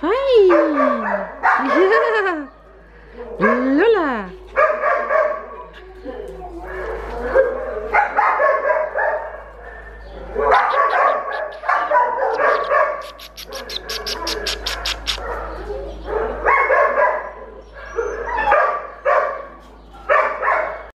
Hi! Yeah! Lola!